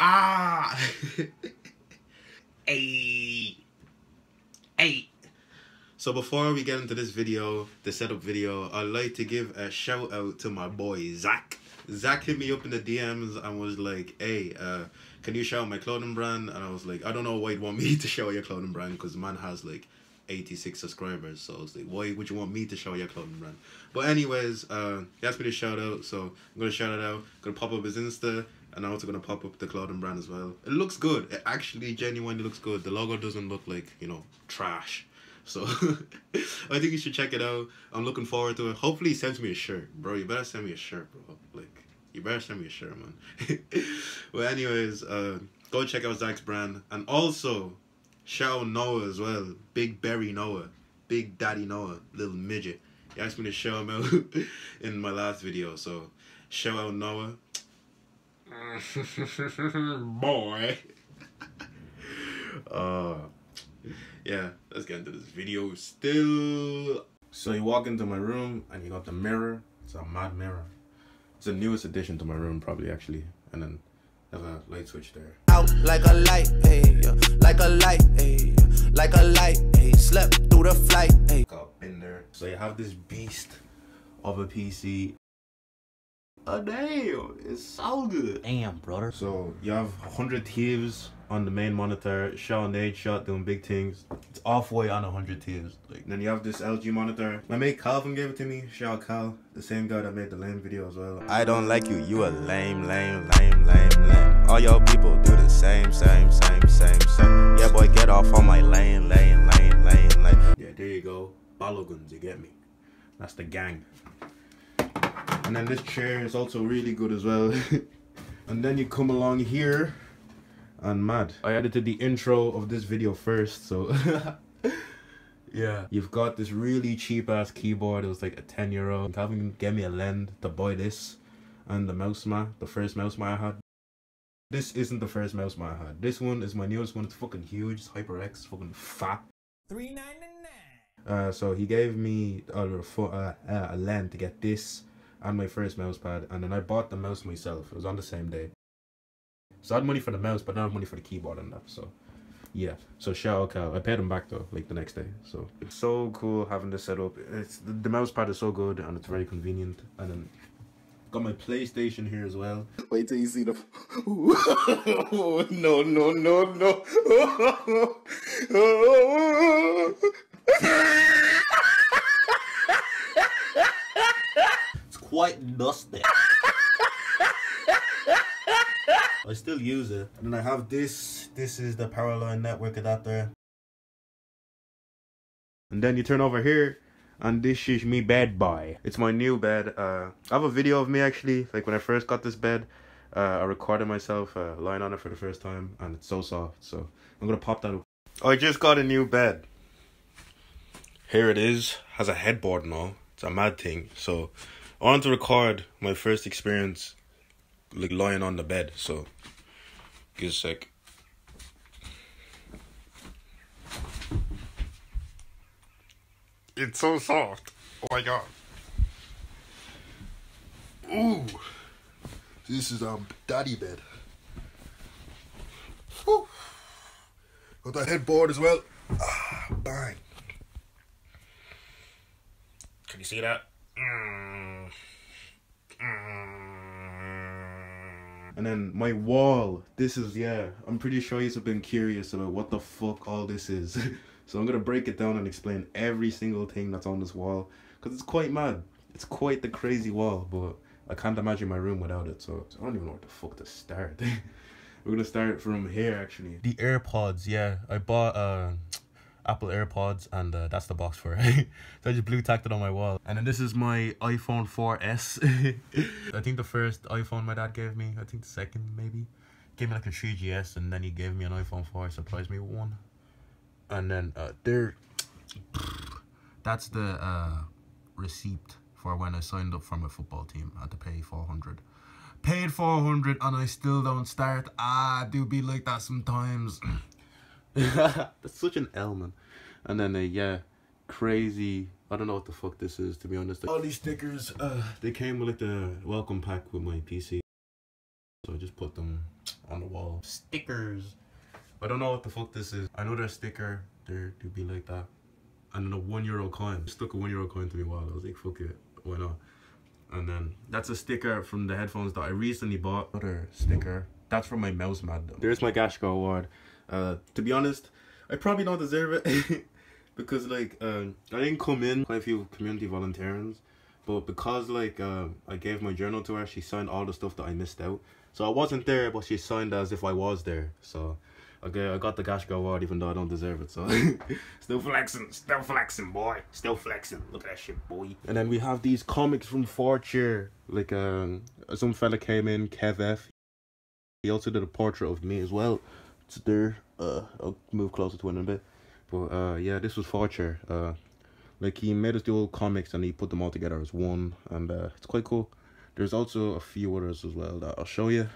Ah! hey! Hey! So before we get into this video, the setup video, I'd like to give a shout out to my boy Zach. Zach hit me up in the DMs and was like, hey, uh, can you shout out my clothing brand? And I was like, I don't know why you'd want me to show your clothing brand because man has like 86 subscribers. So I was like, why would you want me to show your clothing brand? But anyways, uh, he asked me to shout out, so I'm gonna shout it out. gonna pop up his Insta, and I'm also gonna pop up the clothing brand as well. It looks good. It actually genuinely looks good. The logo doesn't look like you know trash. So I think you should check it out. I'm looking forward to it. Hopefully he sends me a shirt, bro. You better send me a shirt, bro. Like you better send me a shirt, man. well, anyways, uh, go check out Zach's brand, and also shout out Noah as well. Big Berry Noah, Big Daddy Noah, little midget. He asked me to show him out in my last video, so shout out Noah. Boy. uh yeah, let's get into this video still. So you walk into my room and you got the mirror. It's a mad mirror. It's the newest addition to my room probably actually. And then have a light switch there. Out like a light, hey, like a light, hey, like a light, hey, slept through the flight, hey. Up in there. So you have this beast of a PC. Oh damn, it's so good. Damn, brother. So you have 100 thieves on the main monitor, Shaw Nadeshot doing big things. It's halfway on 100 thieves. Like then you have this LG monitor. My mate Calvin gave it to me. Shout out Cal, the same guy that made the lame video as well. I don't like you, you a lame, lame, lame, lame, lame. All your people do the same, same, same, same, same. Yeah, boy, get off on my lane, lane, lane, lane, lane. Yeah, there you go. Baloguns, you get me. That's the gang. And then this chair is also really good as well. and then you come along here and mad. I edited the intro of this video first, so yeah. You've got this really cheap ass keyboard. It was like a 10 euro. Calvin gave me a lend to buy this and the mouse mat, the first mouse mat I had. This isn't the first mouse mat I had. This one is my newest one. It's fucking huge. It's HyperX, fucking fat. Three ninety nine. Uh, so he gave me a, uh, uh, a lend to get this and my first mouse pad, and then I bought the mouse myself. It was on the same day. So I had money for the mouse, but not money for the keyboard and that. So yeah. So shout out Cal. I paid him back though, like the next day. So it's so cool having this set up. It's the, the mouse pad is so good and it's very convenient. And then got my PlayStation here as well. Wait till you see the. no, no, no, no. It's quite dusty. I still use it. And then I have this. This is the Powerline network adapter. And then you turn over here, and this is me bed boy. It's my new bed. Uh, I have a video of me actually, like when I first got this bed. Uh, I recorded myself uh, lying on it for the first time, and it's so soft. So I'm gonna pop that up. I just got a new bed. Here it is. Has a headboard now. It's a mad thing. So I want to record my first experience like lying on the bed. So give a sec. It's so soft. Oh my god. Ooh. This is um daddy bed. Woo. Got that headboard as well. Ah, bang. Can you see that? And then my wall. This is yeah. I'm pretty sure you've been curious about what the fuck all this is. so I'm gonna break it down and explain every single thing that's on this wall because it's quite mad. It's quite the crazy wall, but I can't imagine my room without it. So I don't even know where the fuck to start. We're gonna start from here actually. The AirPods, yeah. I bought uh Apple AirPods, and uh, that's the box for it. so I just blue tacked it on my wall. And then this is my iPhone 4S. I think the first iPhone my dad gave me, I think the second maybe. Gave me like a 3GS, and then he gave me an iPhone 4, surprised me with one. And then uh, there, that's the uh, receipt for when I signed up for my football team. I had to pay 400 paid 400 and I still don't start. Ah, I do be like that sometimes. That's such an L, man. And then, uh, yeah, crazy. I don't know what the fuck this is, to be honest. All these stickers, uh, they came with like the welcome pack with my PC. So I just put them on the wall. stickers. I don't know what the fuck this is. I know there's sticker there to be like that. And then a one euro coin. Stuck a one euro coin to me while I was like, fuck it, why not? And then that's a sticker from the headphones that I recently bought. Another sticker. That's from my mouse mad though. There's my Gaisce award. Uh, to be honest, I probably don't deserve it because like um, I didn't come in quite a few community volunteers, but because like uh, I gave my journal to her, she signed all the stuff that I missed out. So I wasn't there, but she signed as if I was there. So okay, I got the Gaisce award even though I don't deserve it. So still flexing, still flexing, boy, still flexing. Look at that shit, boy. And then we have these comics from Fortune. Like um, some fella came in, Kev F. He also did a portrait of me as well. It's there. Uh, I'll move closer to it in a bit. But uh, yeah, this was Farcher. Uh, like he made us do all comics and he put them all together as one, and uh, it's quite cool. There's also a few others as well that I'll show you.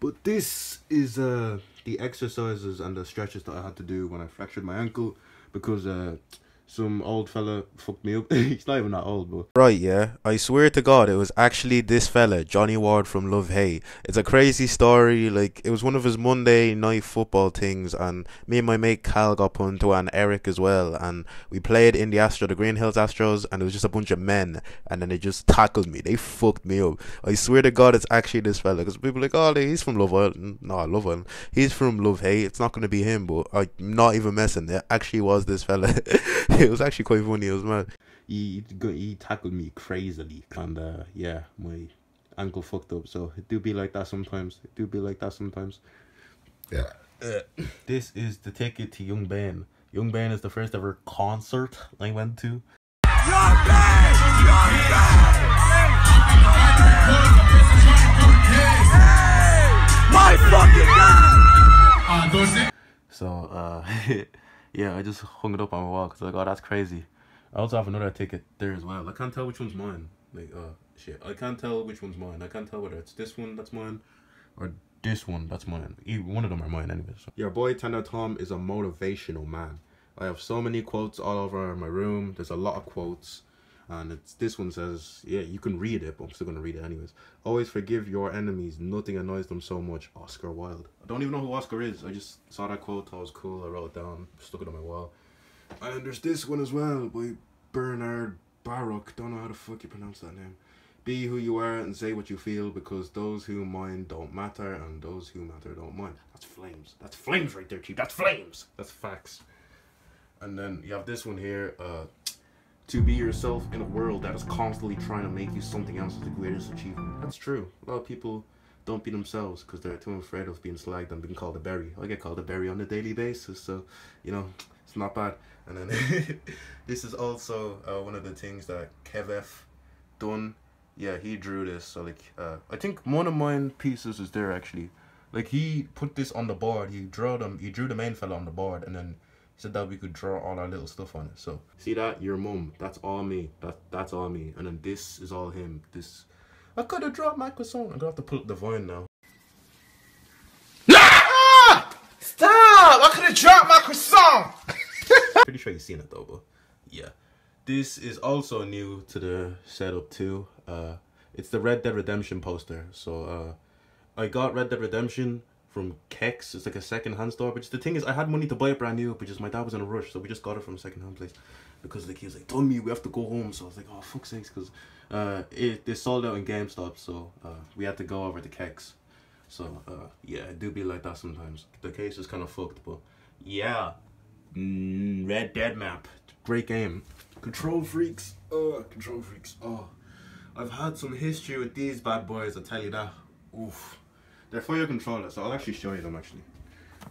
But this is uh the exercises and the stretches that I had to do when I fractured my ankle because uh some old fella fucked me up. He's not even that old, but Right, yeah. I swear to God, it was actually this fella, Johnny Ward from Love/Hate. It's a crazy story. Like, it was one of his Monday night football things, and me and my mate Cal got put into and Eric as well. And we played in the Astro, the Green Hills Astros, and it was just a bunch of men. And then they just tackled me. They fucked me up. I swear to God, it's actually this fella. Because people are like, oh, he's from Love Island. No, I Love Island. He's from Love/Hate. It's not going to be him, but I'm not even messing. It actually was this fella. it was actually quite funny. It was mad. he he tackled me crazily, and uh, yeah, my ankle fucked up. So it do be like that sometimes. It do be like that sometimes. Yeah. this is the ticket to Yxng Bane. Yxng Bane is the first ever concert I went to. So, uh, yeah, I just hung it up on my wall because like, oh, that's crazy. I also have another ticket there as well. I can't tell which one's mine. Like, uh, shit. I can't tell which one's mine. I can't tell whether it's this one that's mine or this one that's mine. One of them are mine anyway. So. Your boy Tender Tom is a motivational man. I have so many quotes all over my room. There's a lot of quotes. And it's this one says, yeah, you can read it, but I'm still gonna read it anyways. Always forgive your enemies. Nothing annoys them so much. Oscar Wilde. I don't even know who Oscar is. I just saw that quote. It was cool. I wrote it down. Stuck it on my wall. And there's this one as well by Bernard Baruch. Don't know how the fuck you pronounce that name. Be who you are and say what you feel because those who mind don't matter and those who matter don't mind. That's flames. That's flames right there, chief. That's flames. That's facts. And then you have this one here. Uh, to be yourself in a world that is constantly trying to make you something else is the greatest achievement. That's true. A lot of people don't be themselves because they're too afraid of being slagged and being called a berry. I get called a berry on a daily basis, so you know it's not bad. And then this is also uh, one of the things that Kev F done. Yeah, he drew this. So like, uh, I think one of mine pieces is there actually. Like he put this on the board. He drew them. He drew the main fella on the board, and then he said that we could draw all our little stuff on it. So see that your mum. That's all me. That that's all me. And then this is all him. This I could have dropped my croissant. I'm gonna have to pull up the vine now. Stop! I could have dropped my croissant. Pretty sure you've seen it though, but yeah. This is also new to the setup too. Uh, it's the Red Dead Redemption poster. So uh, I got Red Dead Redemption from CeX. It's like a second hand store. But the thing is, I had money to buy it brand new, but just my dad was in a rush, so we just got it from a second hand place. Because like he was like, Tommy, we have to go home. So I was like, oh fuck sakes, because uh, it they sold out in GameStop, so uh, we had to go over to CeX. So uh, yeah, it do be like that sometimes. The case is kind of fucked, but yeah. Mm, Red Dead map, great game. KontrolFreeks, oh, KontrolFreeks. Oh, I've had some history with these bad boys. I tell you that. Oof, they're for your controller, so I'll actually show you them actually.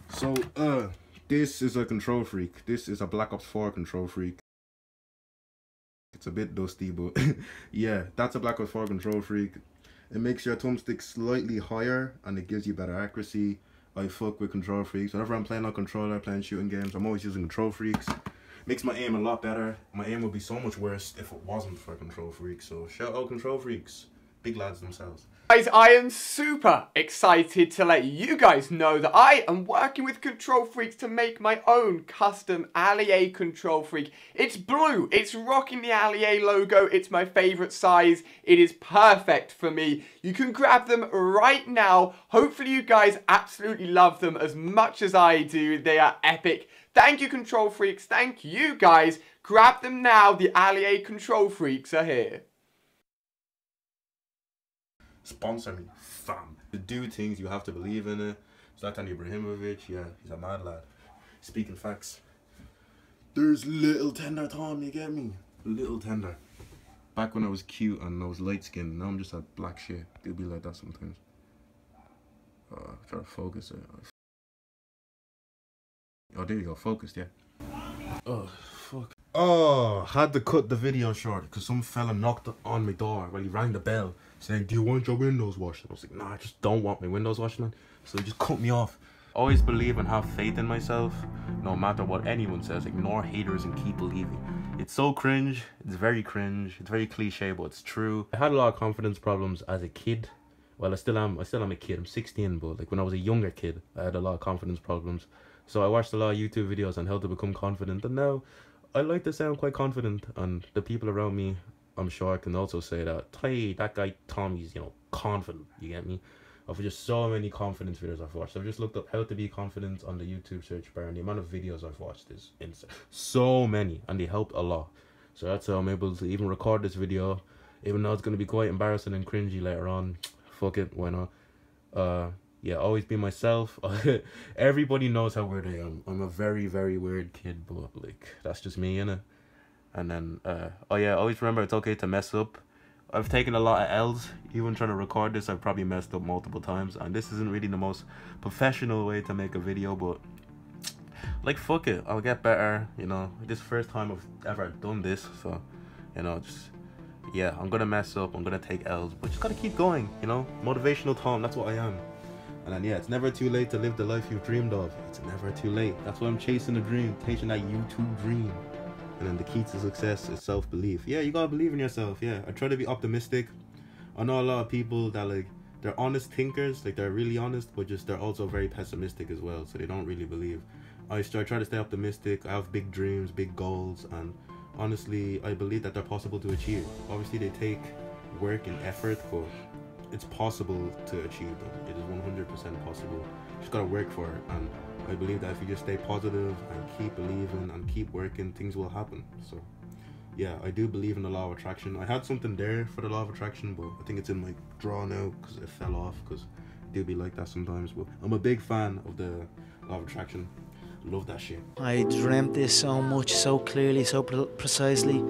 So uh, this is a KontrolFreek. This is a Black Ops 4 KontrolFreek. It's a bit dusty, but yeah, that's a Black Ops 4 KontrolFreek. It makes your thumbstick slightly higher and it gives you better accuracy. I fuck with KontrolFreeks. Whenever I'm playing on controller, playing shooting games, I'm always using KontrolFreeks. Makes my aim a lot better. My aim would be so much worse if it wasn't for KontrolFreeks. So shout out control freaks. Big lads themselves. Guys, I am super excited to let you guys know that I am working with KontrolFreeks to make my own custom Ali-A Control Freak. It's blue, it's rocking the Ali-A logo, it's my favourite size, it is perfect for me. You can grab them right now. Hopefully you guys absolutely love them as much as I do. They are epic. Thank you KontrolFreeks, thank you guys. Grab them now, the Ali-A Control Freaks are here. Sponsor me, fam. To do things, you have to believe in it. Zlatan Ibrahimovic, yeah, he's a mad lad. Speaking facts. There's little tender Tom, you get me? Little tender. Back when I was cute and I was light skinned, now I'm just a black shit. It'll be like that sometimes. Uh, try to focus it. Oh, there you go, focused, yeah. Oh, fuck. Oh, had to cut the video short because some fella knocked on my door while he rang the bell saying, Do you want your windows washed? I was like, Nah, I just don't want my windows washed, man. So he just cut me off. Always believe and have faith in myself, no matter what anyone says. Ignore haters and keep believing. It's so cringe. It's very cringe. It's very cliche, but it's true. I had a lot of confidence problems as a kid. Well, I still am. I still am a kid. I'm 16, but like when I was a younger kid, I had a lot of confidence problems. So I watched a lot of YouTube videos on how to become confident, and now I like to sound quite confident. And the people around me, I'm sure, I can also say that. Hey, that guy Tommy's, you know, confident. You get me? Of just so many confidence videos I've watched. I've just looked up how to be confident on the YouTube search bar, and the amount of videos I've watched is insane. So many, and they helped a lot. So that's how I'm able to even record this video, even though it's gonna be quite embarrassing and cringy later on. Fuck it, why not? Uh, yeah, always be myself. Everybody knows how weird I am. I'm a very, very weird kid, but like that's just me, innit? And then, uh, oh yeah, always remember it's okay to mess up. I've taken a lot of L's. Even trying to record this, I've probably messed up multiple times. And this isn't really the most professional way to make a video, but like fuck it, I'll get better. You know, this first time I've ever done this, so you know, just yeah, I'm gonna mess up. I'm gonna take L's, but just gotta keep going. You know, motivational Tom. That's what I am. And then yeah, it's never too late to live the life you've dreamed of. It's never too late. That's why I'm chasing a dream, chasing that YouTube dream. And then the key to success is self-belief. Yeah, you gotta believe in yourself. Yeah, I try to be optimistic. I know a lot of people that like they're honest thinkers, like they're really honest, but just they're also very pessimistic as well. So they don't really believe. I try to stay optimistic. I have big dreams, big goals, and honestly, I believe that they're possible to achieve. Obviously, they take work and effort, but it's possible to achieve them. It is 100% possible. You just gotta work for it, and I believe that if you just stay positive and keep believing and keep working, things will happen. So, yeah, I do believe in the law of attraction. I had something there for the law of attraction, but I think it's in my drawer now because it fell off. Because it do be like that sometimes. But I'm a big fan of the law of attraction. Love that shit. I dreamt this so much, so clearly, so pre- precisely,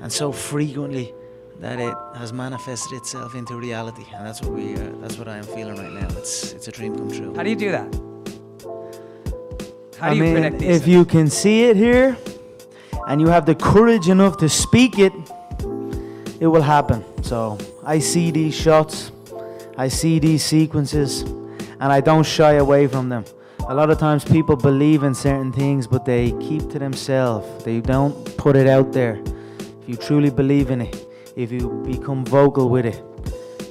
and so frequently that it has manifested itself into reality, and that's what we, uh, that's what I am feeling right now. It's, it's a dream come true. How do you do that? How I you mean, predict these if things? you can see it here, and you have the courage enough to speak it, it will happen. So I see these shots, I see these sequences, and I don't shy away from them. A lot of times people believe in certain things, but they keep to themselves. They don't put it out there. If you truly believe in it, if you become vocal with it,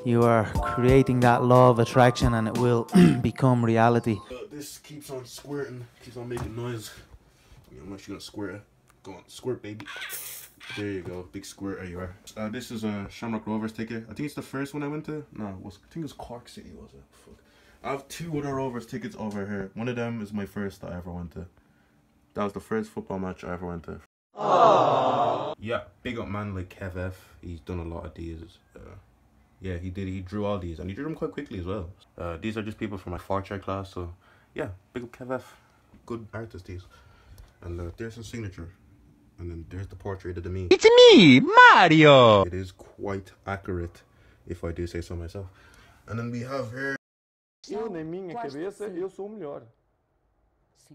you are creating that law of attraction and it will become reality. Uh, this keeps on squirting, keeps on making noise. I'm actually gonna squirt. Go on, squirt, baby. There you go, big squirter you are. Uh, this is a Shamrock Rovers ticket. I think it's the first one I went to. No, it was I think it was Cork City, was it? Fuck. I have two other Rovers tickets over here. One of them is my first that I ever went to. That was the first football match I ever went to. Yeah, big up man like Kev F. He's done a lot of these. Uh, yeah, he did. He drew all these, and he drew them quite quickly as well. Uh, these are just people from my fourth year class, so yeah, big up Kev F. Good artist these. And uh, there's his signature, and then there's the portrait of the me. It's me, Mario! It is quite accurate, if I do say so myself. And then we have here. Eu, na minha cabeça, eu sou o melhor.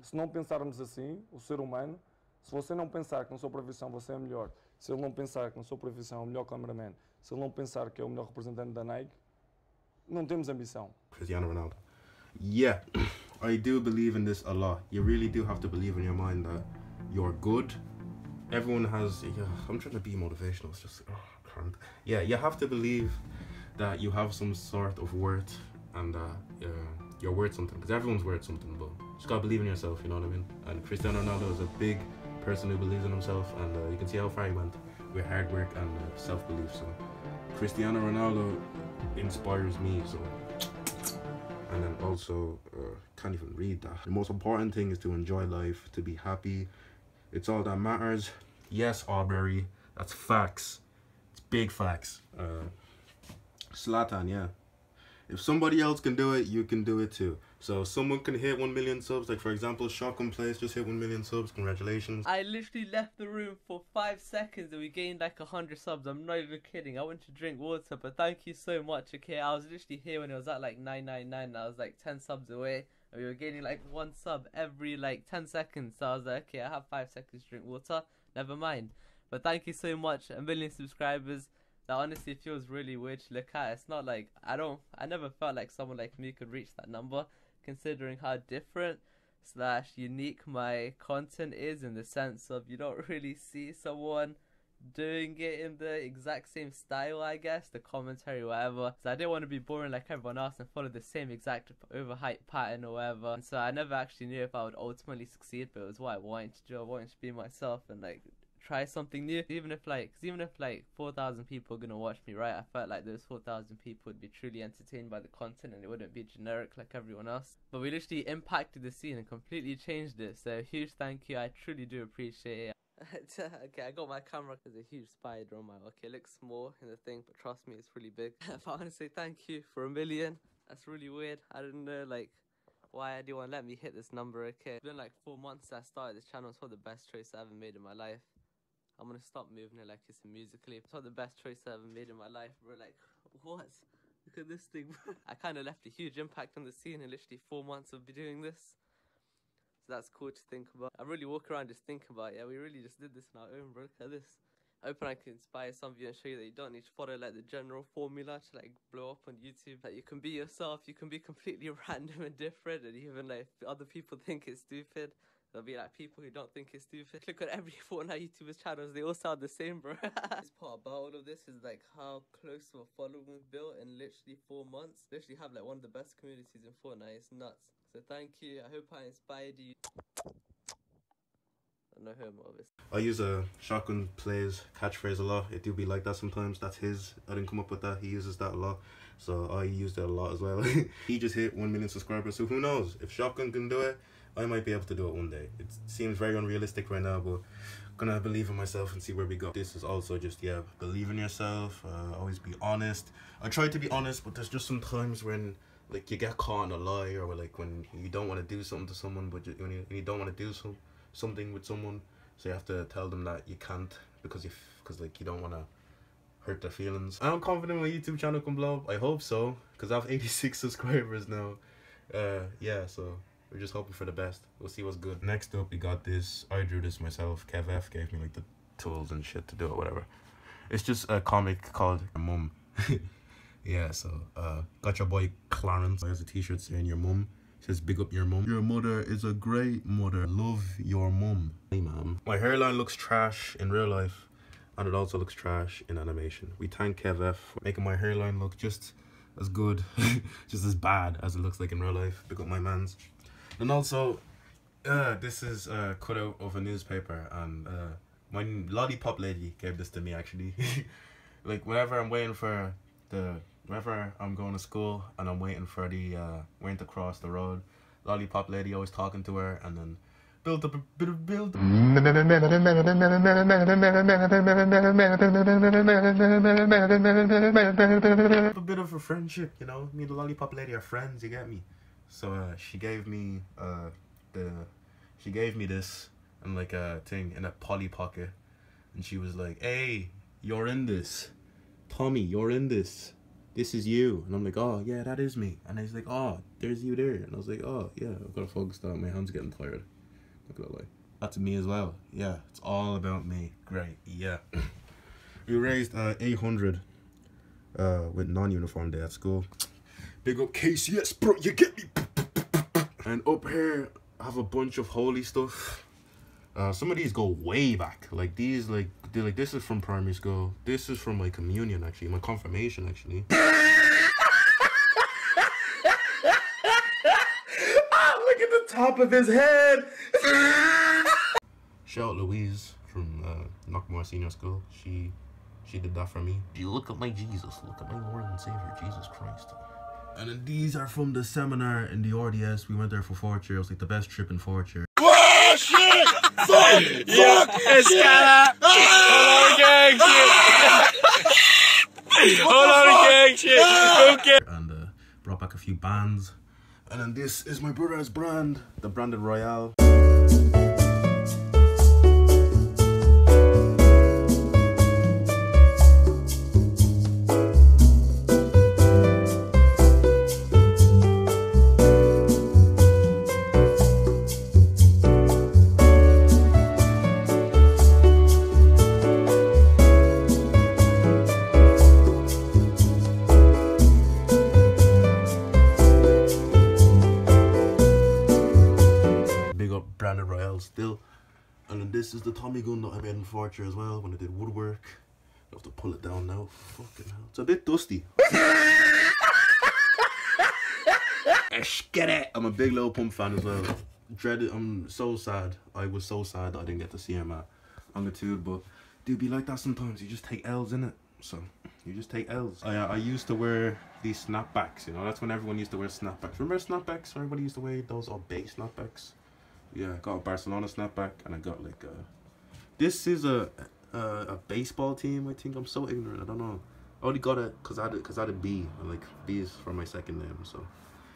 Se não pensarmos assim, o ser humano, se você não pensar que na sua profissão você é melhor, se ele não pensar que na sua profissão é o melhor cameraman, se ele não pensar que é o melhor representante da Nike, não temos ambição. Cristiano Ronaldo. Yeah, I do believe in this a lot. You really do have to believe in your mind that you're good. Everyone has. Yeah, I'm trying to be motivational. It's just. Oh, can't. Yeah, you have to believe that you have some sort of worth and that you're worth something because everyone's worth something but just gotta believe in yourself you know what I mean and Cristiano Ronaldo is a big person who believes in himself and uh, you can see how far he went with hard work and uh, self-belief so Cristiano Ronaldo inspires me so and then also uh, can't even read that. The most important thing is to enjoy life to be happy. It's all that matters. Yes Aubrey that's facts. It's big facts. Uh Zlatan yeah if somebody else can do it you can do it too so someone can hit 1 million subs like for example shotgun plays just hit 1 million subs congratulations I literally left the room for five seconds and we gained like a hundred subs. I'm not even kidding. I went to drink water, but thank you so much. Okay, I was literally here when it was at like 999. and I was like 10 subs away, and we were gaining like one sub every like 10 seconds. So I was like, okay, I have five seconds to drink water. Never mind. But thank you so much. A million subscribers. That honestly feels really weird to look at. It's not like I don't. I never felt like someone like me could reach that number, considering how different slash unique my content is in the sense of you don't really see someone doing it in the exact same style I guess the commentary whatever so I didn't want to be boring like everyone else and follow the same exact overhyped pattern or whatever and so I never actually knew if I would ultimately succeed but it was what I wanted to do I wanted to be myself and like try something new even if like even if like 4,000 people are gonna watch me right I felt like those 4,000 people would be truly entertained by the content and it wouldn't be generic like everyone else but we literally impacted the scene and completely changed it so huge thank you I truly do appreciate it okay, I got my camera There's a huge spider on my. Okay, it looks small in the thing, but trust me, it's really big. but I want to say thank you for a million. That's really weird. I don't know, like, why anyone let me hit this number. Okay, it's been like four months I started this channel. It's probably the best choice I ever made in my life. I'm gonna stop moving it like it's Musical.ly. It's not the best choice I ever made in my life, bro. Like, what? Look at this thing. I kind of left a huge impact on the scene in literally four months of doing this. So that's cool to think about. I really walk around just thinking about, yeah, we really just did this on our own, bro. Look at this. I hope I can inspire some of you and show you that you don't need to follow like the general formula to like blow up on YouTube. That you can be yourself, you can be completely random and different, and even like other people think it's stupid. There'll be like people who don't think it's stupid. Look at every Fortnite YouTuber's channels, they all sound the same, bro. this part about all of this is like how close of a following we've built in literally four months. Literally have like one of the best communities in Fortnite. It's nuts. So thank you. I hope I inspired you. No homo, obviously. I use a shotgun plays catchphrase a lot. It do be like that sometimes. That's his. I didn't come up with that. He uses that a lot. So I used it a lot as well. he just hit 1 million subscribers. So who knows? If Shotgun can do it, I might be able to do it one day. It seems very unrealistic right now, but gonna believe in myself and see where we go. This is also just, yeah, believe in yourself. Uh, always be honest. I try to be honest, but there's just some times when like you get caught in a lie or like when you don't want to do something to someone, but you, when you, when you don't want to do some something with someone, so you have to tell them that you can't because you because like you don't want to hurt their feelings. I'm confident my YouTube channel can blow up. I hope so because I have 86 subscribers now. Uh, yeah, so we're just hoping for the best. We'll see what's good. Next up, we got this. I drew this myself. Kev F gave me like the tools and shit to do it, whatever. It's just a comic called Mum. yeah, so uh, got your boy Clarence. There's a t-shirt saying your mum. Says big up your mum. Your mother is a great mother. Love your mum. Hey, mom. My hairline looks trash in real life, and it also looks trash in animation. We thank Kev F for making my hairline look just as good, just as bad as it looks like in real life. Big up my mans. And also, uh, this is a cutout of a newspaper, and uh, my lollipop lady gave this to me actually. like whenever I'm waiting for the, whenever I'm going to school and I'm waiting for the, uh, waiting to cross the road, lollipop lady always talking to her, and then build up a bit of build. a bit of a friendship, you know. Me and the lollipop lady are friends. You get me? So uh, she gave me uh, the, she gave me this and like a thing in a Polly Pocket, and she was like, "Hey, you're in this, Tommy. You're in this. This is you." And I'm like, "Oh yeah, that is me." And he's like, "Oh, there's you there." And I was like, "Oh yeah, I've got to focus on my hands getting tired." Not gonna lie. That's me as well. Yeah, it's all about me. Great. Yeah. we raised uh, 800 uh, with non-uniform day at school. Big up KCS, bro. You get me. And up here, I have a bunch of holy stuff. Uh, some of these go way back. Like these, like they're like this is from primary school. This is from my communion, actually, my confirmation, actually. Ah, look at the top of his head. Shout out Louise from uh, Knockmore Senior School. She she did that for me. You look at my Jesus. Look at my Lord and Savior, Jesus Christ. And then these are from the seminar in the RDS. We went there for four year. It was like the best trip in fourth year. Oh shit! Fuck! Yuck! Escala! Hold on, gang shit! Hold on, gang shit! Okay. And uh, brought back a few bands. And then this is my brother's brand, the Branded Royal. Gun that I made in fourth year as well when I did woodwork. I have to pull it down now. Fucking hell. It's a bit dusty. Get it! I'm a big Lil Pump fan as well. Dreaded. I'm so sad. I was so sad that I didn't get to see him at on the tube, but do be like that sometimes. You just take L's in it. So you just take L's. I I used to wear these snapbacks. You know, that's when everyone used to wear snapbacks. Remember snapbacks? Everybody used to wear those all base snapbacks. Yeah, I got a Barcelona snapback and I got like a. This is a a, a baseball team. I think I'm so ignorant. I don't know. I only got it because I had it because I had a B. And like B is for my second name. So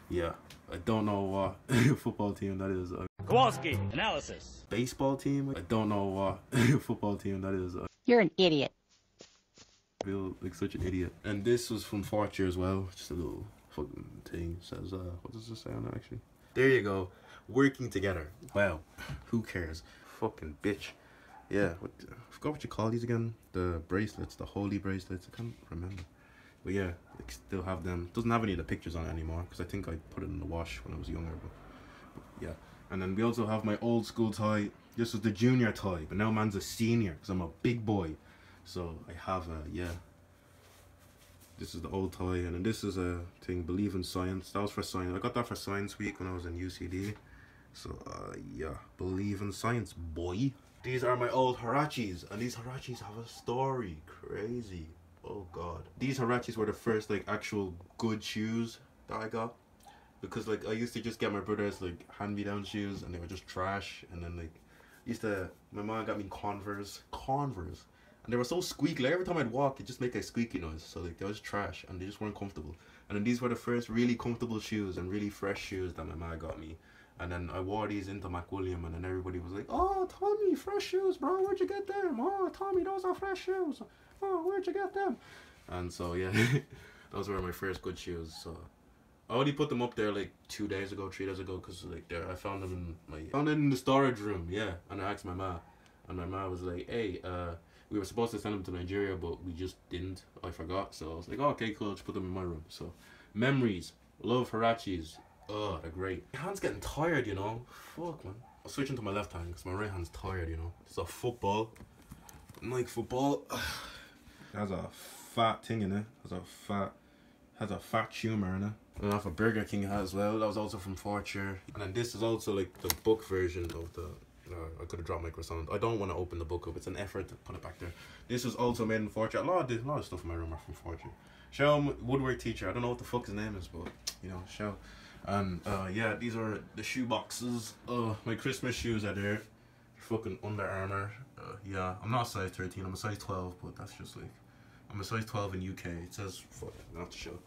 yeah, I don't know what football team that is. Uh, Kowalski, analysis. baseball team. I don't know what football team that is. Uh, You're an idiot. I feel like such an idiot. And this was from Fortier as well. Just a little fucking thing. Says, uh, what does it say on it actually? There you go. Working together. Wow. Who cares? Fucking bitch. Yeah. What? I forgot what you call these again. The bracelets, the holy bracelets. I can't remember. But yeah, I still have them. Doesn't have any of the pictures on it anymore because I think I put it in the wash when I was younger. But, but yeah. And then we also have my old school tie. This was the junior tie, but now man's a senior because I'm a big boy. So I have a yeah. This is the old tie, and then this is a thing. Believe in science. That was for science. I got that for science week when I was in UCD. So uh yeah, believe in science, boy. These are my old Huaraches, and these Huaraches have a story. Crazy. Oh god. These Huaraches were the first like actual good shoes that I got. Because like I used to just get my brothers like hand me down shoes and they were just trash and then like used to my mom got me Converse. Converse. And they were so squeaky. Like every time I'd walk, it just make a squeaky noise. So like they was trash and they just weren't comfortable. And then these were the first really comfortable shoes and really fresh shoes that my mom got me. And then I wore these into McWilliam and then everybody was like, Oh Tommy, fresh shoes, bro, where'd you get them? Oh Tommy, those are fresh shoes. Oh, where'd you get them? And so yeah, those were my first good shoes. So I only put them up there like two days ago, three days ago, cause like there I found them in my found it in the storage room, yeah. And I asked my ma, and my ma was like, "Hey, uh, we were supposed to send them to Nigeria, but we just didn't. I forgot." So I was like, oh, "Okay, cool. Just put them in my room." So memories, love Huaraches. Oh, they're great. My hand's getting tired, you know. Fuck man. I'm switching to my left hand because my right hand's tired, you know. It's a football. Like football. has a fat thing in it. Has a fat has a fat humor in it. And off a Burger King has as well. That was also from Fortune. And then this is also like the book version of the. Uh, I could have dropped my croissant. I don't want to open the book up. It's an effort to put it back there. This was also made in Fortune. A lot of this, a lot of stuff in my room are from Fortune. Show woodwork teacher. I don't know what the fuck his name is, but you know, show. And uh, yeah, these are the shoe boxes. Oh, my Christmas shoes are there. Fucking Under Armour. Uh, yeah, I'm not a size 13. I'm a size 12, but that's just like I'm a size 12 in UK. It says, fuck, not show.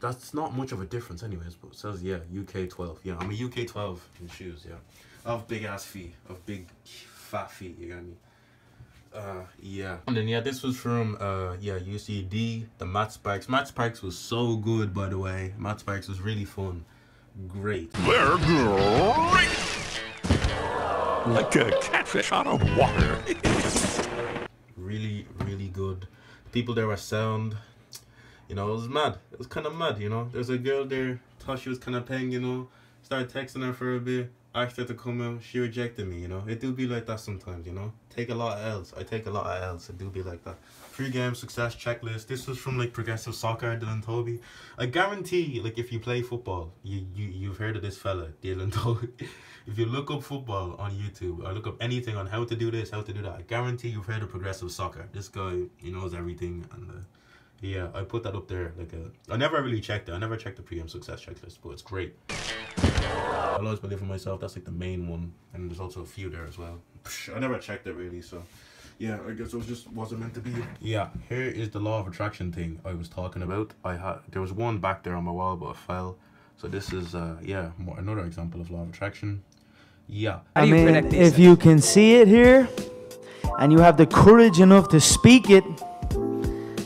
That's not much of a difference, anyways. But it says, yeah, UK 12. Yeah, I'm a UK 12 in shoes. Yeah, I have big ass feet, of big fat feet. You get me? Uh, yeah. And then yeah, this was from uh, yeah, UCD. The Matt spikes Matt spikes was so good, by the way. Matt spikes was really fun. Great. They're great. Like a catfish out of water. really, really good. People there were sound. You know, it was mad. It was kind of mad, you know. There's a girl there, thought she was kind of paying, you know. Started texting her for a bit. Asked her to come out. She rejected me. You know, it do be like that sometimes. You know, take a lot of L's. I take a lot of L's. It do be like that. Pre-game success checklist. This was from like Progressive Soccer, Dylan Toby. I guarantee, like if you play football, you you you've heard of this fella, Dylan Toby. if you look up football on YouTube or look up anything on how to do this, how to do that, I guarantee you've heard of Progressive Soccer. This guy, he knows everything and. Uh, yeah, I put that up there. Like I never really checked it. I never checked the pre-game success checklist, but it's great. I'll always believe in myself. That's like the main one, and there's also a few there as well. Psh, I never checked it really, so yeah, I guess it was just wasn't meant to be. Yeah, here is the law of attraction thing I was talking about. I had there was one back there on my wall, but it fell. So this is uh yeah more, another example of law of attraction. Yeah. I mean, if you can see it here, and you have the courage enough to speak it,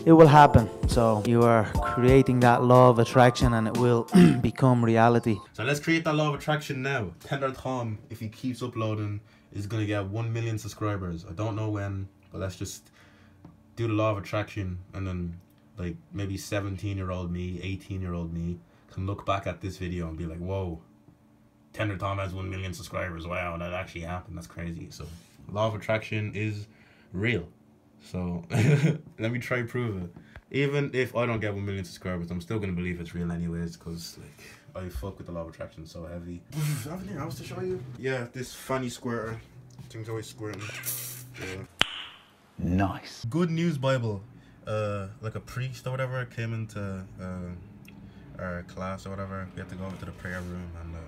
it will happen. So you are creating that law of attraction, and it will become reality. So let's create that law of attraction now. Tender Tom, if he keeps uploading, is gonna get one million subscribers. I don't know when, but let's just do the law of attraction, and then like maybe seventeen year old me, eighteen year old me can look back at this video and be like, whoa. Tender Tom has one million subscribers. Wow, that actually happened. That's crazy. So, law of attraction is real. So let me try prove it. Even if I don't get one million subscribers, I'm still gonna believe it's real anyways, cause like I fuck with the law of attraction so heavy. I have anything else to show you? Yeah, this funny squirter. Things always squirting. Yeah. Nice. Good News Bible. Uh, like a priest or whatever came into uh, our class or whatever. We had to go over to the prayer room and uh,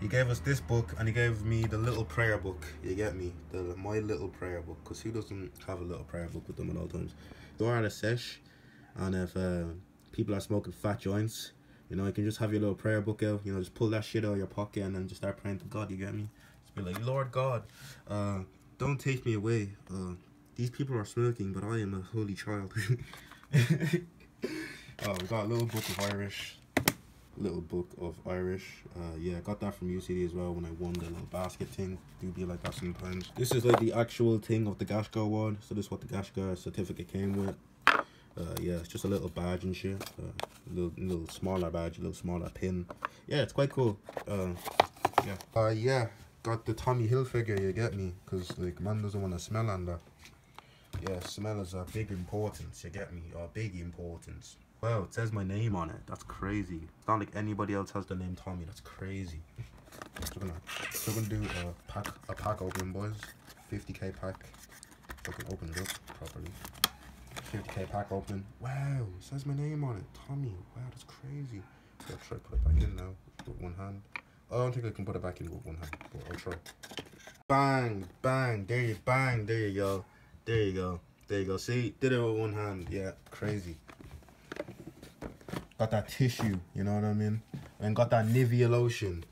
he gave us this book and he gave me the little prayer book. You get me? The my little prayer book. Cause who doesn't have a little prayer book with them at all times? You're at a sesh, and if uh, people are smoking fat joints, you know, you can just have your little prayer book out. You know, just pull that shit out of your pocket and then just start praying to God. You get me? Just be like, Lord God, uh, don't take me away. Uh, these people are smoking, but I am a holy child. oh, we got a little book of Irish little book of Irish. Uh, yeah, I got that from UCD as well when I won the little basket thing. Do be like that sometimes. This is like the actual thing of the Gaisce award. So this is what the Gaisce certificate came with. Uh, yeah, it's just a little badge and shit. Uh, little, little smaller badge, a little smaller pin. Yeah, it's quite cool. Uh, yeah. Uh, yeah, got the Tommy Hilfiger, you get me? Because, like, man doesn't want to smell under. Yeah, smell is a big importance, you get me? A big importance. Wow, it says my name on it. That's crazy. It's not like anybody else has the name Tommy. That's crazy. We're gonna, gonna do a pack, a pack open, boys. 50k pack. I can open it up properly. 50k pack open. Wow, it says my name on it. Tommy. Wow, that's crazy. I'll try to put it back in now with one hand. Oh, I don't think I can put it back in with one hand, but I'll try. Bang, bang, there you bang, there you go. There you go. There you go. See, did it with one hand. Yeah, crazy got that tissue, you know what I mean? And got that Nivea lotion.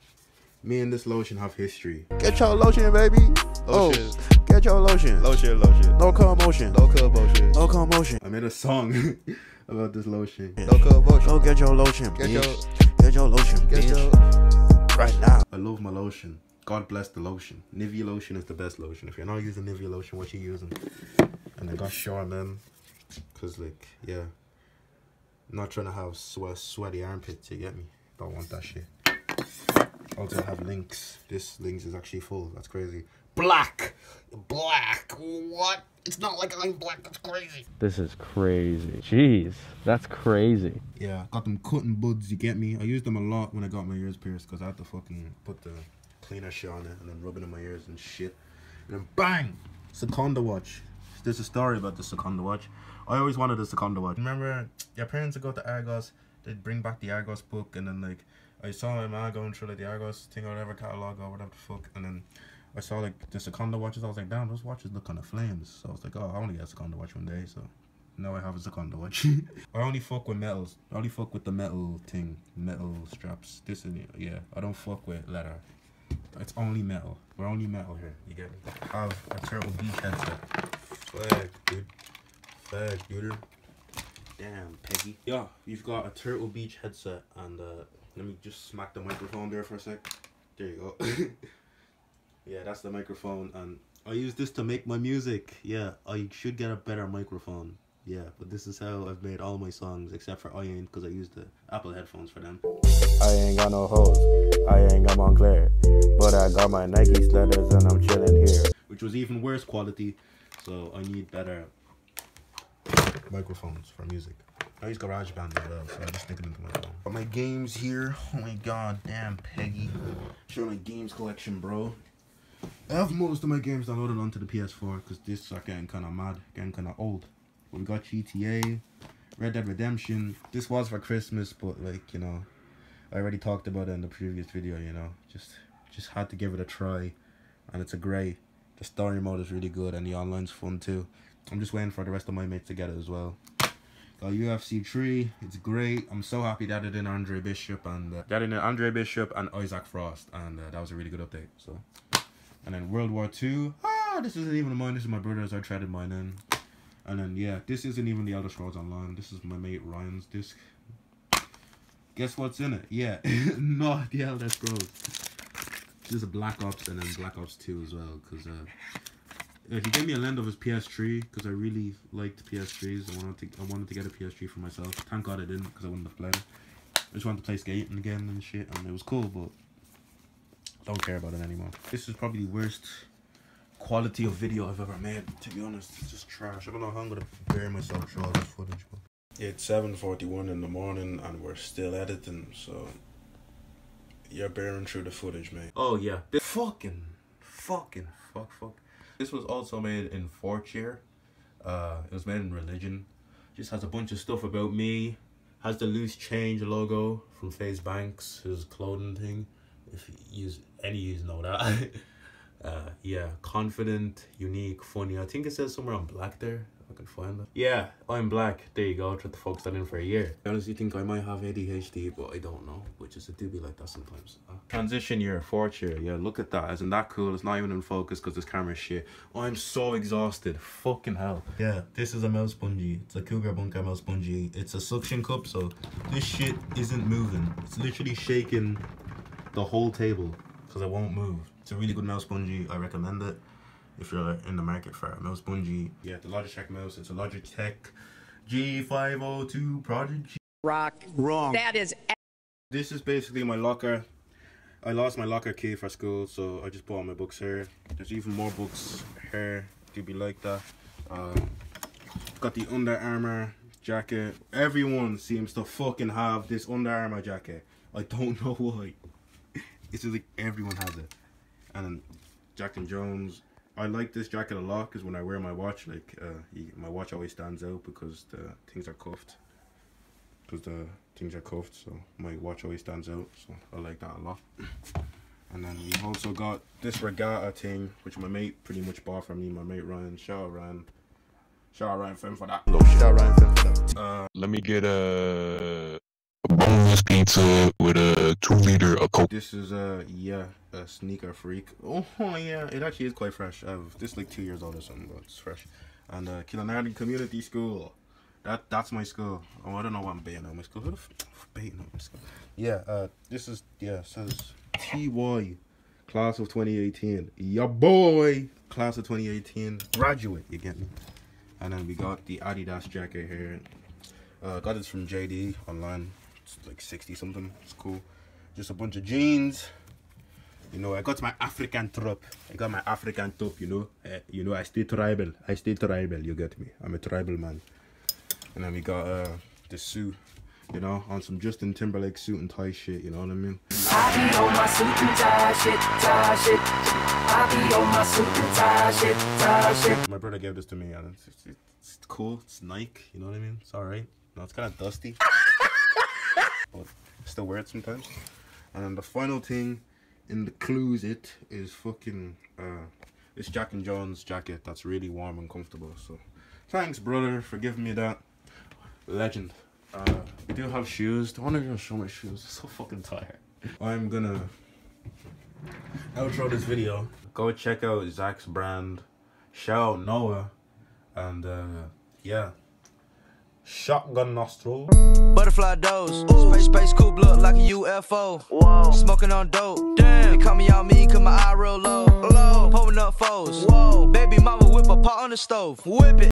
Me and this lotion have history. Get your lotion, baby. Lotion. Oh, get your lotion. Lotion, lotion. No commotion. No commotion. No commotion. I made a song about this lotion. No commotion. Go get your lotion. Get bitch. your, get your lotion. Get bitch. your, right now. I love my lotion. God bless the lotion. Nivea lotion is the best lotion. If you're not using Nivea lotion, what you using? And I got Charmin. Cause like, yeah, not trying to have sweat, sweaty armpits, you get me? Don't want that shit. Also have Lynx. This Lynx is actually full. That's crazy. Black! Black! What? It's not like I'm black. That's crazy. This is crazy. Jeez, that's crazy. Yeah, got them cotton buds, you get me? I used them a lot when I got my ears pierced because I had to fucking put the cleaner shit on it and then rub it in my ears and shit. And then bang! Sekonda watch. There's a story about the Sekonda watch. I always wanted a Sekonda watch. Remember, your parents would go to Argos, they'd bring back the Argos book, and then like I saw my mom going through like the Argos thing or whatever catalog or whatever the fuck, and then I saw like the Sekonda watches. I was like, damn, those watches look kind of flames. So I was like, oh, I want to get a Sekonda watch one day. So now I have a Sekonda watch. I only fuck with metals. I only fuck with the metal thing, metal straps. This is yeah. I don't fuck with leather. It's only metal. We're only metal here. You get me? I have a Turtle Beach headset. Flag, dude. Fag, dude. Damn, Peggy. Yeah, you've got a Turtle Beach headset, and uh, let me just smack the microphone there for a sec. There you go. yeah, that's the microphone, and I use this to make my music. Yeah, I should get a better microphone. Yeah, but this is how I've made all my songs except for I Ain't because I used the Apple headphones for them. I ain't got no hoes, I ain't got Moncler, but I got my Nike sledders and I'm chilling here. Which was even worse quality, so I need better microphones for music. I use GarageBand as well, so I just stick it into my phone. Got my games here. Oh my god, damn Peggy. Show my games collection, bro. I have most of my games downloaded onto the PS4 because this are getting kind of mad, getting kind of old. We got GTA, Red Dead Redemption. This was for Christmas, but like you know, I already talked about it in the previous video. You know, just just had to give it a try, and it's a great. The story mode is really good, and the online's fun too. I'm just waiting for the rest of my mates to get it as well. Got UFC 3, it's great. I'm so happy that it in Andre Bishop and uh, that in Andre Bishop and Isaac Frost, and uh, that was a really good update. So, and then World War 2. Ah, this isn't even mine. This is my brother's. I traded mine in. And then yeah, this isn't even the Elder Scrolls Online. This is my mate Ryan's disc. Guess what's in it? Yeah, not the Elder Scrolls. This is a Black Ops and then Black Ops 2 as well, because uh, uh, he gave me a land of his PS3 because I really liked PS3s. I wanted to I wanted to get a PS3 for myself. Thank God I didn't because I wouldn't have played it. I just wanted to play skating again and shit, and it was cool, but I don't care about it anymore. This is probably the worst quality of video I've ever made. To be honest, it's just trash. I don't know how I'm gonna prepare myself show all this footage. But it's 7:41 in the morning, and we're still editing, so you're bearing through the footage, mate. Oh yeah, this fucking, fucking, fuck, fuck. This was also made in fourth year. Uh, it was made in religion. Just has a bunch of stuff about me. Has the loose change logo from FaZe Banks, his clothing thing. If you use any you know that. uh, yeah, confident, unique, funny. I think it says somewhere on black there. I can find it. Yeah, I'm black. There you go. I tried to focus that in for a year. I honestly think I might have ADHD, but I don't know. Which is, it do be like that sometimes. Uh, transition year, fourth year. Yeah, look at that. Isn't that cool? It's not even in focus because this camera is shit. I'm so exhausted. Fucking hell. Yeah, this is a mouse bungee. It's a Cougar Bunker mouse bungee. It's a suction cup, so this shit isn't moving. It's literally shaking the whole table because it won't move. It's a really good mouse bungee. I recommend it if you're in the market for a mouse bungee. Yeah, the Logitech mouse. It's a Logitech G502 Prodigy. Rock. Wrong. That is. This is basically my locker. I lost my locker key for school, so I just bought my books here. There's even more books here. Do be like that. Um, got the Under Armour jacket. Everyone seems to fucking have this Under Armour jacket. I don't know why. It's just like everyone has it. And then Jack and Jones. I like this jacket a lot because when I wear my watch, like uh, you, my watch always stands out because the things are cuffed. Because the things are cuffed, so my watch always stands out. So I like that a lot. And then we also got this regatta thing, which my mate pretty much bought for me. My mate Ryan, shout out Ryan. Shout out Ryan Finn for that. Shout out Ryan Finn for that. Uh, Let me get a boneless pizza with a two liter of Coke. This is a yeah, a sneaker freak. Oh yeah, it actually is quite fresh. I've this is like two years old or something, but it's fresh. And uh, Killarney Community School. That that's my school. Oh, I don't know what I'm baiting on my school. Who the f baiting on my school? Yeah, uh, this is yeah says TY, class of 2018. Ya boy, class of 2018 graduate. You get me? And then we got the Adidas jacket here. Uh, got this from JD online. It's like 60 something. It's cool. Just a bunch of jeans. You know, I got my African top. I got my African top, you know. Uh, you know, I stay tribal. I stay tribal, you get me. I'm a tribal man. And then we got uh the suit, you know, on some Justin Timberlake suit and tie shit, you know what I mean? I be on my suit and tie shit, tie shit. I be on my suit and tie shit, tie shit. My brother gave this to me and it's, it's, it's cool. It's Nike, you know what I mean? It's alright. No, it's kind of dusty. But still wear it sometimes. And then the final thing in the closet is fucking uh this Jack and Jones jacket that's really warm and comfortable. So thanks brother for giving me that. Legend. Uh, we do have shoes. I want to show my shoes. I'm so fucking tired. I'm gonna outro this video. Go check out Zach's brand. Shout out Noah. And uh, yeah. Shotgun nostril. Butterfly dose. Space space coupe look like a UFO. Whoa. Smoking on dope. Damn. They call me out mean cause my eye real low. Low. Pulling up foes. Whoa. Baby mama whip a pot on the stove. Whip it.